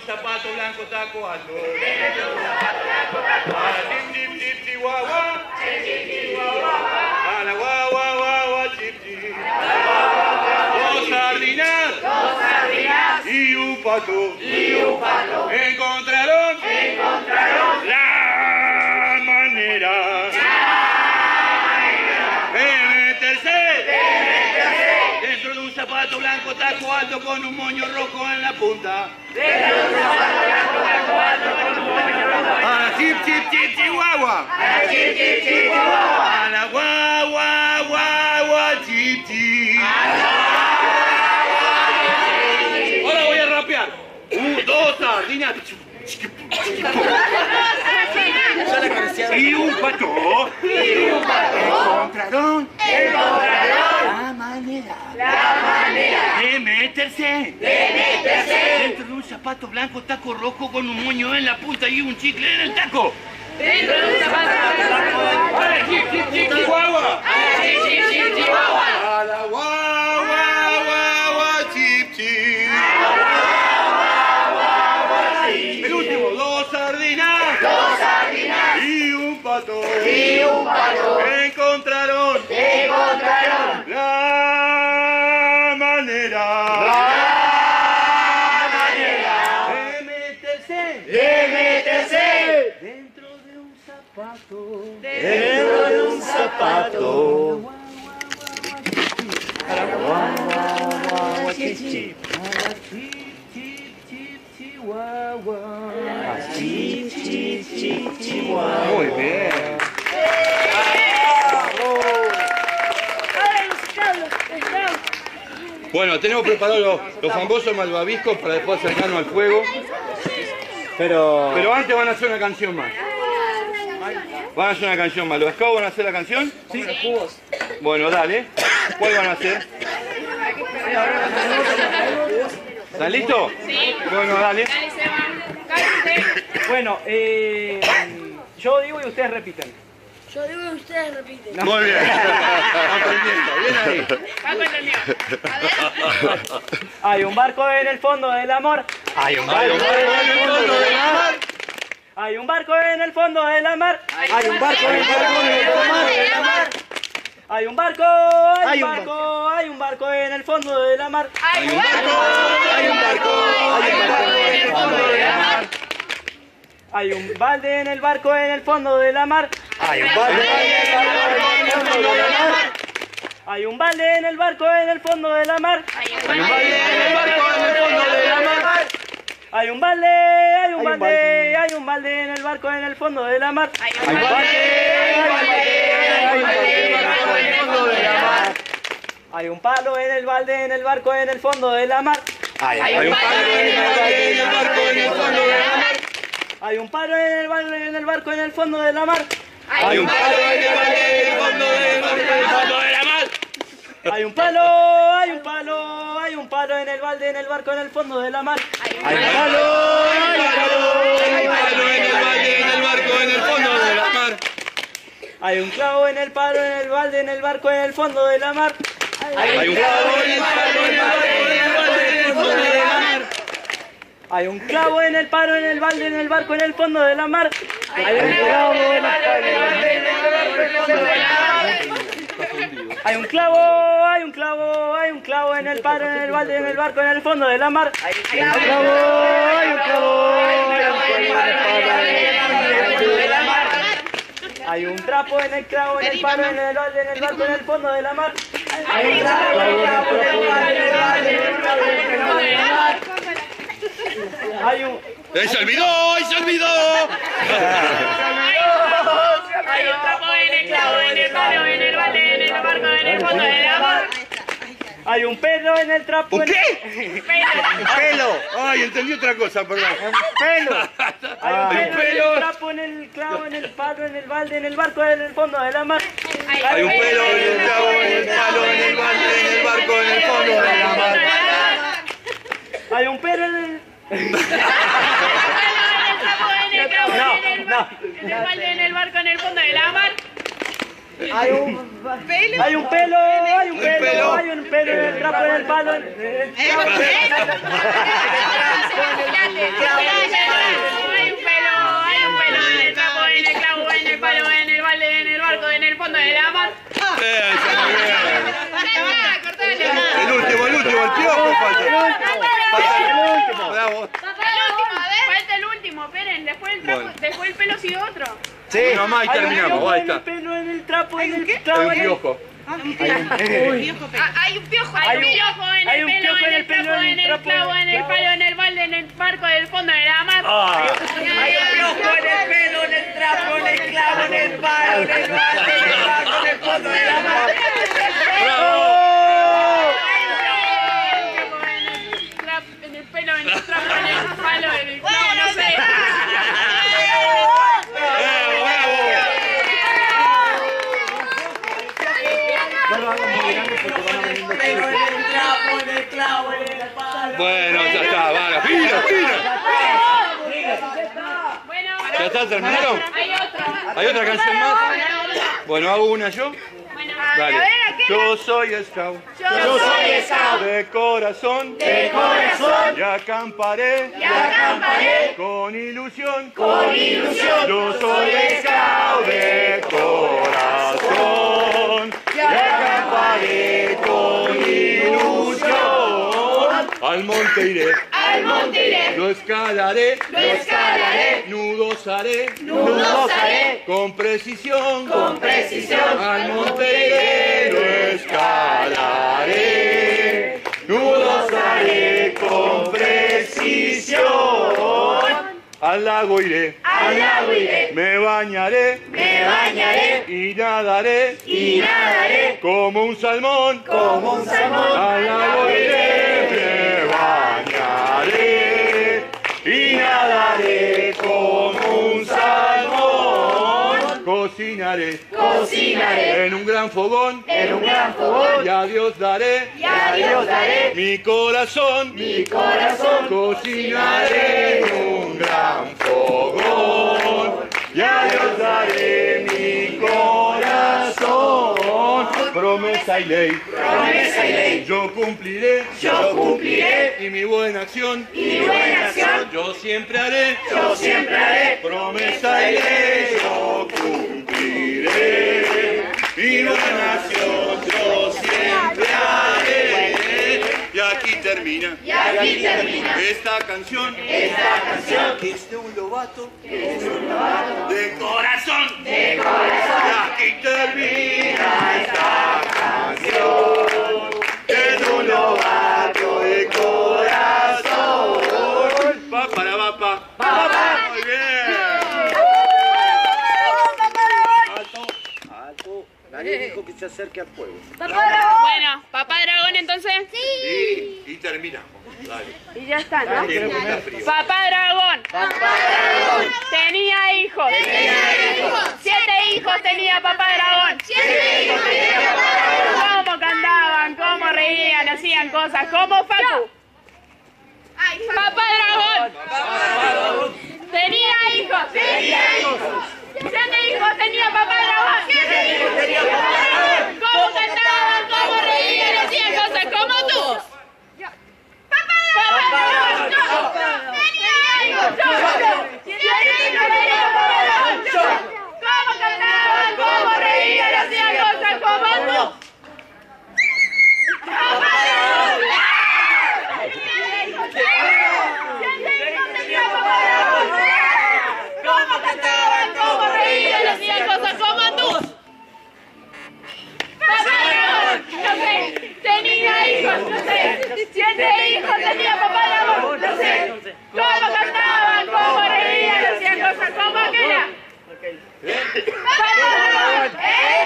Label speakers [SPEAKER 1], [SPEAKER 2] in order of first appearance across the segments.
[SPEAKER 1] un zapato blanco taco alto. Dentro de un zapato blanco taco alto. Chip, chip, chip, chihuahua. Chip, chip, chihuahua. A la guagua, guagua, chip, chip. Dos sardinas. Dos sardinas. Y un pato. Y un pato. Encontraron. Zapato blanco taco alto con un moño rojo en la punta. Un zapato blanco taco alto con un moño rojo en la punta. A la chip chip chip chihuahua. A la chip chip chihuahua. A la guagua guagua chip chip. Ahora voy a rapear. Un, dos sardinas. Y un pato. Y un pato. Encontraron. La manera. La manera. De meterse. De meterse. Dentro de un zapato blanco, taco rojo con un moño en la punta y un chicle en el taco. Dentro de un zapato blanco. A la chip, chip, chip, chihuahua. A la chip, chip, chip, chihuahua. A la guagua, guagua, chip, chip. El último, dos sardinas. Dos sardinas. Y un pato. Y un pato. Encontraron. Muy bien. Bueno, tenemos preparados los, los famosos malvaviscos para después acercarnos al fuego.
[SPEAKER 2] Pero.
[SPEAKER 1] Pero antes van a hacer una canción más. Van a hacer una canción más. ¿Los scouts van a hacer la canción? Sí. Bueno, dale. ¿Cuál van a hacer? ¿Están listos? Sí. Bueno, dale.
[SPEAKER 2] Bueno, eh, yo digo y ustedes repiten.
[SPEAKER 3] Yo digo y ustedes repiten.
[SPEAKER 1] Muy bien. Aprendiendo. Bien ahí.
[SPEAKER 2] Hay un barco en el fondo del amor.
[SPEAKER 1] Hay un barco en el fondo de la mar.
[SPEAKER 2] Hay un barco en el fondo de la mar.
[SPEAKER 3] Hay un barco en el fondo de la mar.
[SPEAKER 2] Hay un barco, hay
[SPEAKER 3] Hay
[SPEAKER 2] un barco, hay un barco en el fondo de la mar.
[SPEAKER 4] Hay un barco, hay un barco, hay un barco en el fondo de la mar.
[SPEAKER 2] Hay un balde en el barco en el fondo de la mar.
[SPEAKER 1] Hay un barco en el fondo de la mar.
[SPEAKER 2] Hay un balde en el barco en el fondo de la mar.
[SPEAKER 4] Hay un
[SPEAKER 1] Hay un balde en el barco en el fondo de la mar.
[SPEAKER 2] Hay un balde, hay un balde, hay un balde en el barco en el fondo de la mar.
[SPEAKER 4] Hay
[SPEAKER 1] Hay un balde, hay un balde, hay un balde en el barco en el fondo de la mar.
[SPEAKER 2] Hay un palo en el balde en el barco en el fondo de la mar.
[SPEAKER 1] Hay un palo en el balde en el barco en el fondo de la mar.
[SPEAKER 2] Hay un palo en el balde en el barco en el fondo de la mar.
[SPEAKER 1] Hay un palo en el balde en el fondo del barco en el fondo de la mar.
[SPEAKER 2] Hay un palo, hay un palo, hay un palo en el balde en el barco en el fondo de la mar.
[SPEAKER 1] Hay un palo, hay un palo, hay un palo en el balde en el barco en el fondo de la mar.
[SPEAKER 2] Hay un clavo en el palo en el balde en el barco en el fondo de la mar.
[SPEAKER 1] Hay un clavo en el palo en el barco en el balde en el fondo de la mar.
[SPEAKER 2] Hay un clavo en el palo en el balde en el barco en el fondo de la mar. Hay un clavo en el palo en el balde en el barco en el fondo de la mar. Hay un clavo, hay un clavo, hay un clavo en el palo en el balde en el barco en el fondo de la mar. Hay un clavo, hay un clavo, hay un clavo en el palo en el fondo de la mar. Hay un trapo en el clavo, en el palo, en el balde, en el barco, en el fondo de la mar. Hay un trapo en el clavo, en el balde, en el balde, en el barco, en el fondo de la mar. Hay un...
[SPEAKER 1] ¡Eh, ¡Se olvidó! ¡Ay, se olvidó!
[SPEAKER 4] Hay un trapo en el clavo, en el palo, en el balde, en el barco, en el fondo de la mar.
[SPEAKER 2] Hay un pedo en el trapo.
[SPEAKER 1] ¿Un
[SPEAKER 2] en-
[SPEAKER 1] qué? ¡Pelo! ¡Ay, entendí otra cosa, perdón!
[SPEAKER 2] Pelo. Hay un
[SPEAKER 1] un
[SPEAKER 2] en
[SPEAKER 1] pelo.
[SPEAKER 2] el trapo, en el clavo, en el palo, en el balde, en el barco, en el fondo de la mar.
[SPEAKER 1] Hay un pelo en el clavo, en el palo, en el balde, en el barco, en el fondo de la mar.
[SPEAKER 2] Hay un pelo en el...
[SPEAKER 4] En el trapo, en el clavo, en el
[SPEAKER 2] No,
[SPEAKER 4] en el balde, en el barco, en el fondo de la mar.
[SPEAKER 2] Hay un... Hay un pelo, hay un
[SPEAKER 1] Hay pelo.
[SPEAKER 2] pelo, hay un pelo en el trapo, en el palo. en- el
[SPEAKER 4] Hay un pelo, hay un pelo en el trapo, en el clavo, en el palo, en el balde, en el Cortala, cortala.
[SPEAKER 1] El último, el último, el piojo falta. El último. Bravo.
[SPEAKER 4] El último, a ver. Falta el último, esperen, después el, trapo,
[SPEAKER 1] Bueno.
[SPEAKER 4] después el pelo sigue otro.
[SPEAKER 1] Sí. Uno más y terminamos.
[SPEAKER 2] piojo
[SPEAKER 1] Ahí
[SPEAKER 2] en el
[SPEAKER 1] está.
[SPEAKER 2] pelo, en el trapo, en el trapo,
[SPEAKER 1] un
[SPEAKER 2] en el...
[SPEAKER 1] piojo.
[SPEAKER 4] Ah, hay un piojo, hay un piojo en el pelo, en el trapo, en el clavo, en el palo, en el balde, en el barco, del fondo de la mar.
[SPEAKER 1] Ah.
[SPEAKER 5] Hay un piojo en el pelo, en el trapo, en el clavo, en el palo, en el balde, en el barco, en el fondo de la mar.
[SPEAKER 1] ¡Bravo!
[SPEAKER 4] Hay un piojo en el trap- en el pelo, en el trapo, en el palo, en el clavo, no sé.
[SPEAKER 1] ¡Bravo, bravo!
[SPEAKER 5] Pero en el trapo, en el clavo, en el palo.
[SPEAKER 1] Bueno, ya está, vale. ¡Fila, fila!
[SPEAKER 4] Bueno,
[SPEAKER 1] ¿Ya está? ¿Terminaron?
[SPEAKER 4] hay otro.
[SPEAKER 1] ¿Hay otra canción más? Bueno, hago una yo. Dale.
[SPEAKER 4] a ver, ¿a qué
[SPEAKER 1] Yo soy scout.
[SPEAKER 4] Yo soy
[SPEAKER 5] scout.
[SPEAKER 1] De corazón.
[SPEAKER 5] De corazón,
[SPEAKER 1] Y acamparé.
[SPEAKER 5] y acamparé
[SPEAKER 1] Con ilusión.
[SPEAKER 5] con ilusión.
[SPEAKER 1] Yo soy scout de corazón. Al monte iré.
[SPEAKER 5] Al monte iré,
[SPEAKER 1] Lo escalaré.
[SPEAKER 5] lo escalaré,
[SPEAKER 1] Nudos haré.
[SPEAKER 5] nudos haré,
[SPEAKER 1] Con precisión.
[SPEAKER 5] con precisión.
[SPEAKER 1] Al monte iré, lo escalaré, nudos haré con precisión. Al lago iré,
[SPEAKER 5] Al lago iré,
[SPEAKER 1] me bañaré
[SPEAKER 5] me bañaré
[SPEAKER 1] y nadaré
[SPEAKER 5] y nadaré
[SPEAKER 1] como un salmón.
[SPEAKER 5] como un salmón.
[SPEAKER 1] Al lago iré, Cocinaré.
[SPEAKER 5] Cocinaré.
[SPEAKER 1] En un gran fogón.
[SPEAKER 5] En un gran fogón.
[SPEAKER 1] Y a Dios daré.
[SPEAKER 5] Y a Dios daré.
[SPEAKER 1] Mi corazón.
[SPEAKER 5] mi corazón.
[SPEAKER 1] Cocinaré en un gran fogón. Y a Dios daré mi corazón. Promesa y ley,
[SPEAKER 5] Promesa y ley,
[SPEAKER 1] yo cumpliré,
[SPEAKER 5] yo cumpliré.
[SPEAKER 1] Y mi buena acción,
[SPEAKER 5] y mi buena acción.
[SPEAKER 1] Yo siempre haré.
[SPEAKER 5] yo siempre haré.
[SPEAKER 1] Promesa y ley, Mi buena acción yo siempre haré. Y aquí termina
[SPEAKER 5] Y aquí termina
[SPEAKER 1] esta canción.
[SPEAKER 5] esta canción
[SPEAKER 1] Que es de un lobato. De corazón.
[SPEAKER 5] de corazón.
[SPEAKER 1] Y aquí termina esta canción. Que es de un lobato de corazón. Pa para va pa. Muy bien.
[SPEAKER 2] Alto, alto. Nadie dijo que se acerque al fuego.
[SPEAKER 4] Bueno, papá dragón entonces.
[SPEAKER 1] Y, y terminamos. Dale.
[SPEAKER 4] Y ya está, ¿no?
[SPEAKER 1] Está frío.
[SPEAKER 4] Papá dragón tenía hijos. Siete hijos tenía papá dragón. Cómo cantaban, cómo reían, hacían cosas, como Facu. Papá dragón tenía hijos. Siete hijos tenía papá dragón. Cómo cantaban, cómo reían, hacían cosas como tú. Papá dragón tenía hijos. Siete hijos tenía papá dragón. Cómo cantaban, cómo reían, hacían cosas como tú. Papá dragón. Siete hijos tenía papá dragón. Cómo cantaban, cómo reían, hacían cosas como tú. Papá dragón, no sé, tenía hijos, no sé, siete hijos tenía papá dragón, no sé, cómo cantaban, cómo reían, hacían cosas como aquella. Papá dragón, ¿eh?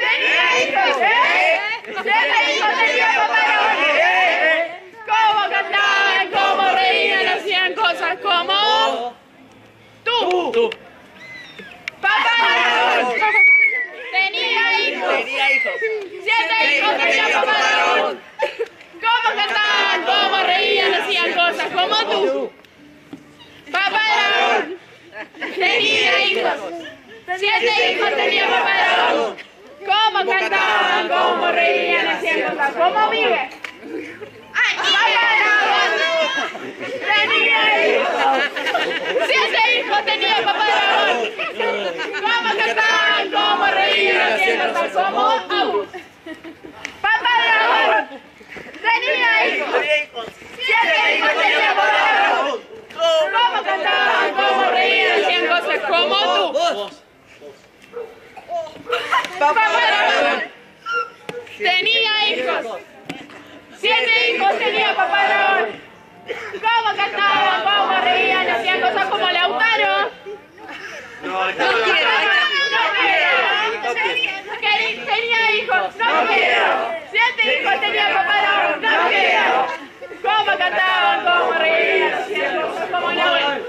[SPEAKER 4] Tenía hijos, ¿eh? Siete hijos tenía papá dragón, ¿eh? Cómo cantaban, cómo reían, hacían cosas como tú. Papá dragón, tenía hijos. Siete hijos tenía papá dragón. ¿Cómo cantaban? ¿Cómo reían? Hacían cosas como tú. Papá dragón. Tenía hijos. Siete hijos tenía papá dragón. ¿Cómo cantaban? ¿Cómo reían? Hacían cosas como Miguel. Papá dragón. Tenía hijos. hijos tenía papá dragón? ¿Cómo cantaban? ¿Cómo reían? Haciendo tal como Agus. Papá dragón tenía hijos. Siete hijos tenía papá dragón. ¿Cómo cantaban? ¿Cómo reían? Hacían cosas como tú. Papá tenía hijos. Siete hijos tenía papá. ¿Cómo cantaban? ¿Cómo reían? Hacían cosas como Lautaro.
[SPEAKER 1] No,
[SPEAKER 4] No quiero, no Tenía hijos, no quiero. Siete hijos tenía papá no quiero. ¿Cómo cantaban? ¿Cómo reían? Hacían cosas como Lautaro.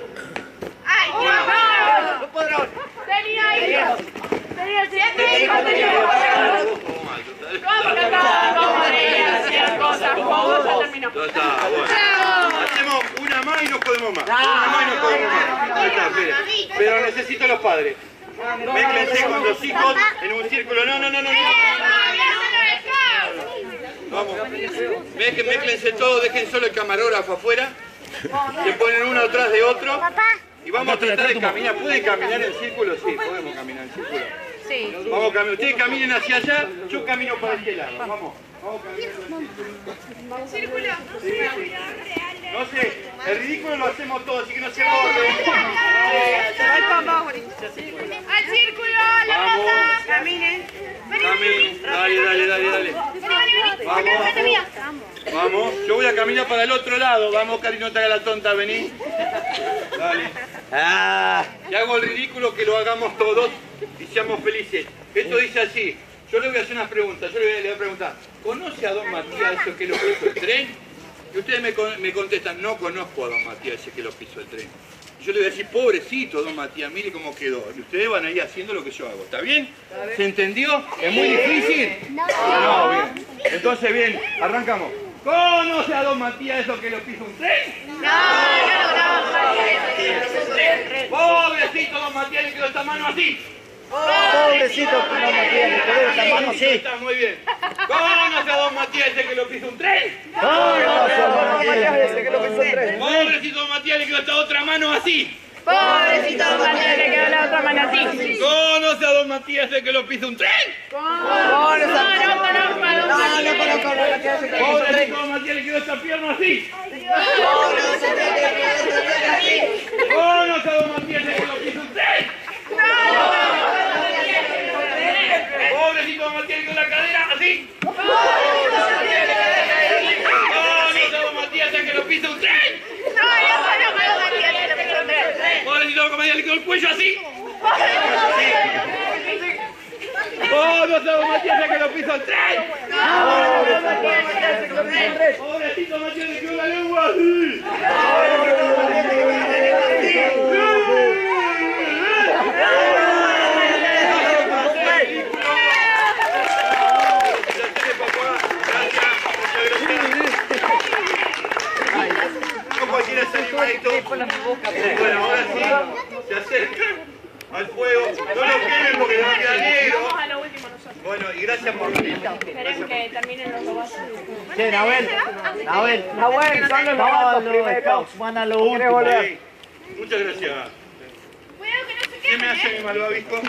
[SPEAKER 4] ¡Ay, no! Tenía hijos. Tenía siete hijos, tenía papá dragón. ¿Cómo cantaban? ¿Cómo reían? Hacían cosas como... Ya terminó.
[SPEAKER 1] Ya está, bueno. Hacemos una Una. Ahí está, espere. Pero necesito a los padres. Mézclense con los hijos en un círculo. No, no, no, no. no. Vamos. Mezclen- Mézclense todos, dejen solo el camarógrafo afuera. Se ponen uno atrás de otro. Y vamos a tratar de caminar. ¿Pueden caminar en círculo? Sí, podemos caminar en círculo.
[SPEAKER 4] Sí.
[SPEAKER 1] Vamos a caminar. Ustedes caminen hacia allá, yo camino para este lado. Vamos. Vamos caminando en círculo. No sé, el ridículo lo hacemos todos, así que no se borren.
[SPEAKER 4] Al círculo, la
[SPEAKER 1] Vamos.
[SPEAKER 4] rosa. Caminen.
[SPEAKER 1] Caminen. Dale, dale, dale, dale. Vamos. Vamos. Yo voy a caminar para el otro lado. Vamos, Cari, no te haga la tonta, vení. Dale.
[SPEAKER 3] Ah,
[SPEAKER 1] Si hago el ridículo, que lo hagamos todos y seamos felices. Esto dice así. Yo le voy a hacer unas preguntas. Yo le voy a, le voy a preguntar, ¿conoce a don Matías eso que lo pisó el tren? Y ustedes me, con- me contestan, no conozco a don Matías ese que lo pisó el tren. Y yo le voy a decir, pobrecito don Matías, mire cómo quedó. Y ustedes van a ir haciendo lo que yo hago. ¿Está bien? ¿Se entendió? ¿Es muy difícil? No. bien. Entonces, bien, arrancamos. ¿Conoce a don Matías eso que lo pisó un tren? Pobrecito don Matías le quedó esta mano así.
[SPEAKER 3] pobrecito, no me tiene, que esta mano sí.
[SPEAKER 1] Está muy bien. ¿Conoce a don Matías ese que lo pisó un tren? Pobrecito don Matías le quedó esta otra mano así.
[SPEAKER 4] Pobrecito don Matías, le quedó la otra mano así.
[SPEAKER 1] ¿Conoce a don Matías ese que lo pisó un tren?
[SPEAKER 4] No, no conozco a don Matías.
[SPEAKER 1] Pobrecito don Matías le quedó esta pierna así. ¿Conoce a don Matías ese que lo pisó un tren? Pobrecito don Matías quedó la cadera así. ¿Conoce a don Matías ese que lo pisa un tren? Pobrecito don Matías le quedó el cuello así. ¡Conoce a don Matías ese que lo pisa un tren! Pobrecito Matías le quedó la lengua así. No cualquiera es animadito. Bueno, ahora sí, se acercan al fuego. No lo quemen porque les va a quedar negro.
[SPEAKER 4] Vamos a lo último nosotros.
[SPEAKER 1] Bueno, y gracias por venir.
[SPEAKER 4] Esperen que terminen los robazos.
[SPEAKER 3] Sí, Nahuel, Nahuel, Nahuel, son los novatos primero, van a lo último.
[SPEAKER 1] Sí. Muchas gracias. ¿Qué me hace mi malvavisco?